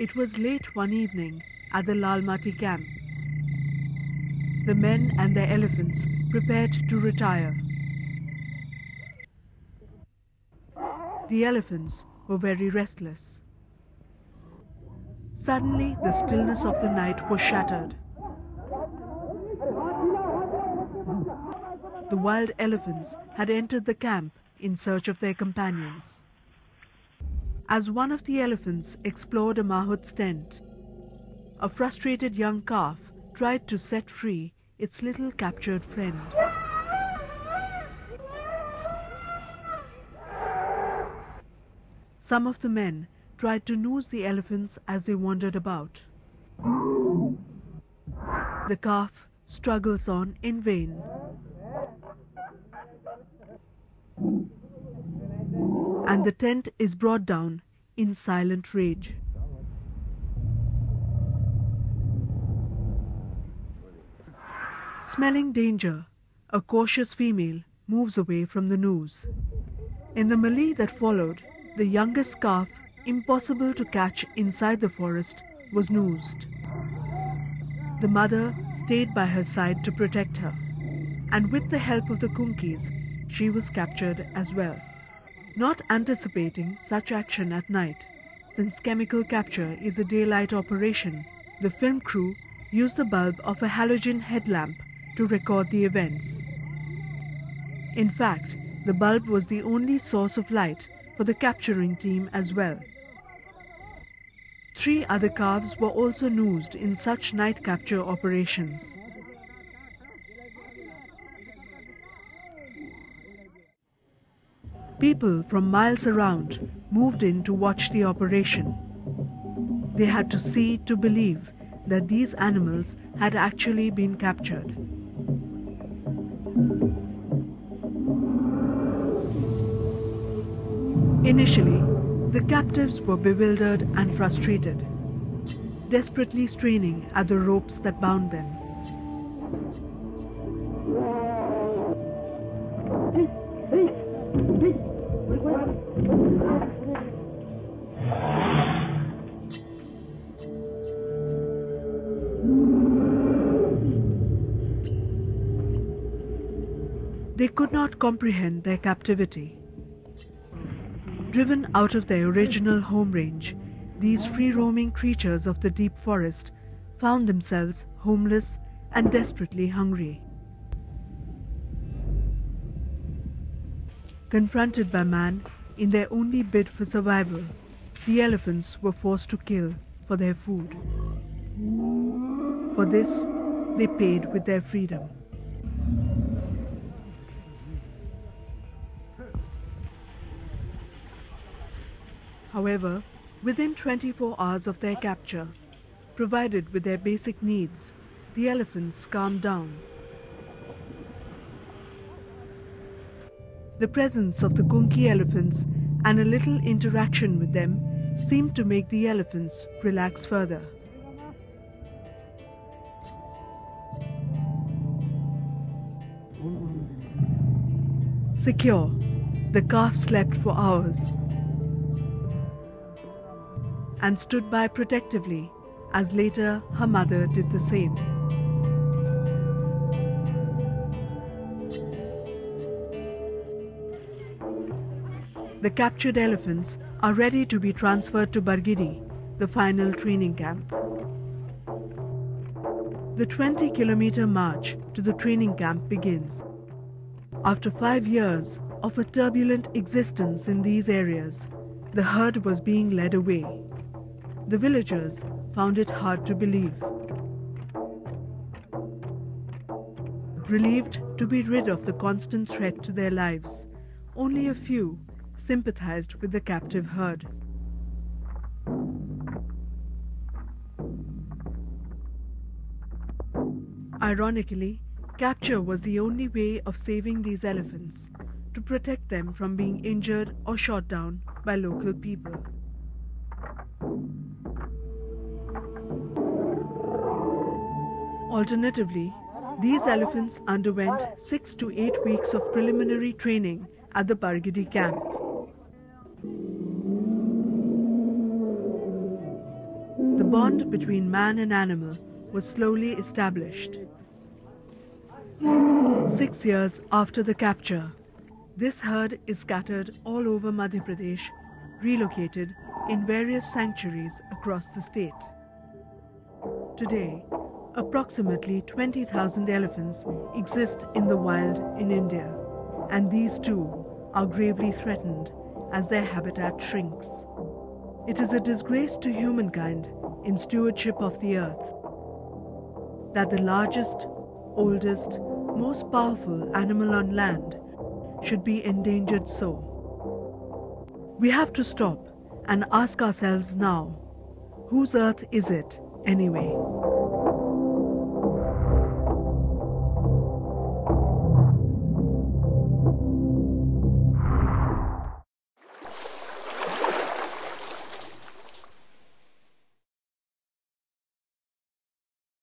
It was late one evening at the Lalmati camp. The men and their elephants prepared to retire. The elephants were very restless. Suddenly, the stillness of the night was shattered. The wild elephants had entered the camp in search of their companions. As one of the elephants explored a mahout's tent, a frustrated young calf tried to set free its little captured friend. Some of the men tried to noose the elephants as they wandered about. The calf struggles on in vain. And the tent is brought down in silent rage. Smelling danger, a cautious female moves away from the noose. In the melee that followed, the youngest calf, impossible to catch inside the forest, was noosed. The mother stayed by her side to protect her, and with the help of the Kumkis, she was captured as well. Not anticipating such action at night, since chemical capture is a daylight operation, the film crew used the bulb of a halogen headlamp to record the events. In fact, the bulb was the only source of light for the capturing team as well. Three other calves were also noosed in such night capture operations. People from miles around moved in to watch the operation. They had to see to believe that these animals had actually been captured. Initially, the captives were bewildered and frustrated, desperately straining at the ropes that bound them. They could not comprehend their captivity. Driven out of their original home range, these free roaming creatures of the deep forest found themselves homeless and desperately hungry. Confronted by man in their only bid for survival, the elephants were forced to kill for their food. For this, they paid with their freedom. However, within 24 hours of their capture, provided with their basic needs, the elephants calmed down. The presence of the Kumki elephants and a little interaction with them seemed to make the elephants relax further. Secure, the calf slept for hours and stood by protectively, as later her mother did the same. The captured elephants are ready to be transferred to Bargidi, the final training camp. The 20 kilometer march to the training camp begins. After five years of a turbulent existence in these areas, the herd was being led away. The villagers found it hard to believe. Relieved to be rid of the constant threat to their lives, only a few sympathized with the captive herd. Ironically, capture was the only way of saving these elephants, to protect them from being injured or shot down by local people. Alternatively, these elephants underwent six to eight weeks of preliminary training at the Bargidi camp. The bond between man and animal was slowly established. Six years after the capture, this herd is scattered all over Madhya Pradesh, relocated in various sanctuaries across the state. Today, approximately 20,000 elephants exist in the wild in India, and these too are gravely threatened as their habitat shrinks. It is a disgrace to humankind in stewardship of the earth that the largest, oldest, most powerful animal on land should be endangered so. We have to stop and ask ourselves now, whose earth is it anyway?